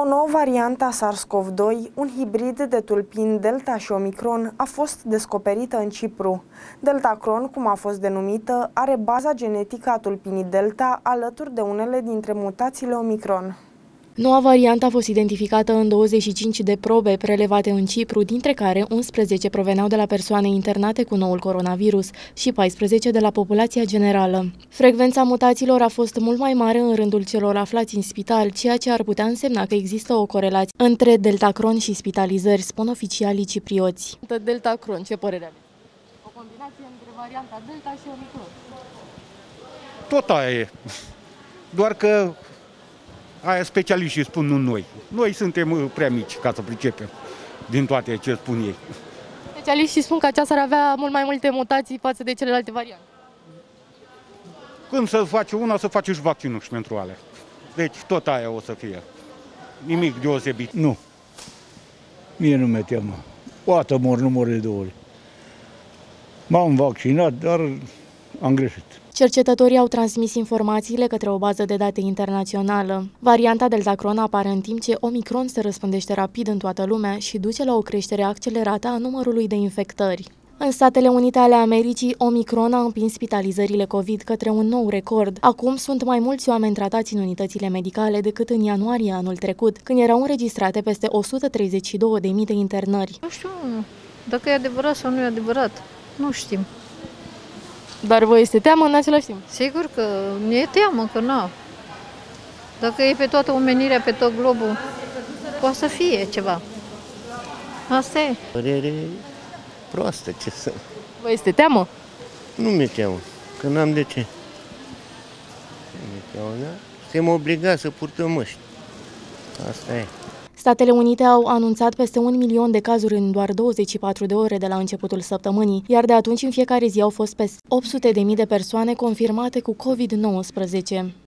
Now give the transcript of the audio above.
O nouă variantă a SARS-CoV-2, un hibrid de tulpin Delta și Omicron, a fost descoperită în Cipru. Deltacron, cum a fost denumită, are baza genetică a tulpinii Delta alături de unele dintre mutațiile Omicron. Noua variantă a fost identificată în 25 de probe prelevate în Cipru, dintre care 11 proveneau de la persoane internate cu noul coronavirus și 14 de la populația generală. Frecvența mutațiilor a fost mult mai mare în rândul celor aflați în spital, ceea ce ar putea însemna că există o corelație între deltacron și spitalizări, spun oficialii ciprioți. Deltacron, ce părere aveți? O combinație între varianta Delta și Omicron. Tot aia e. Doar că Aia specialiștii spun, nu noi. Noi suntem uh, prea mici ca să pricepem din toate ce spun ei. Specialiștii spun că aceasta ar avea mult mai multe mutații față de celelalte variante. Când să face una, să face și vaccinul și pentru alea. Deci tot aia o să fie. Nimic deosebit. Nu. Mie nu mi-e teamă. O dată mor, nu mor de două ori. M-am vaccinat, dar am greșit. Cercetătorii au transmis informațiile către o bază de date internațională. Varianta Delta Cron apare în timp ce Omicron se răspândește rapid în toată lumea și duce la o creștere accelerată a numărului de infectări. În Statele Unite ale Americii, Omicron a împins spitalizările COVID către un nou record. Acum sunt mai mulți oameni tratați în unitățile medicale decât în ianuarie anul trecut, când erau înregistrate peste 132.000 de internări. Nu știu dacă e adevărat sau nu e adevărat. Nu știm. Dar vă este teamă în același timp? Sigur că mi-e teamă, că nu. Dacă e pe toată omenirea, pe tot globul, poate să fie ceva. Asta e. Părere proastă, ce să... Vă este teamă? Nu mi-e teamă, că n-am de ce. Nu mi-e teamă, da? Suntem obligați să purtăm măști. Asta e. Statele Unite au anunțat peste un milion de cazuri în doar 24 de ore de la începutul săptămânii, iar de atunci în fiecare zi au fost peste 800.000 de persoane confirmate cu COVID-19.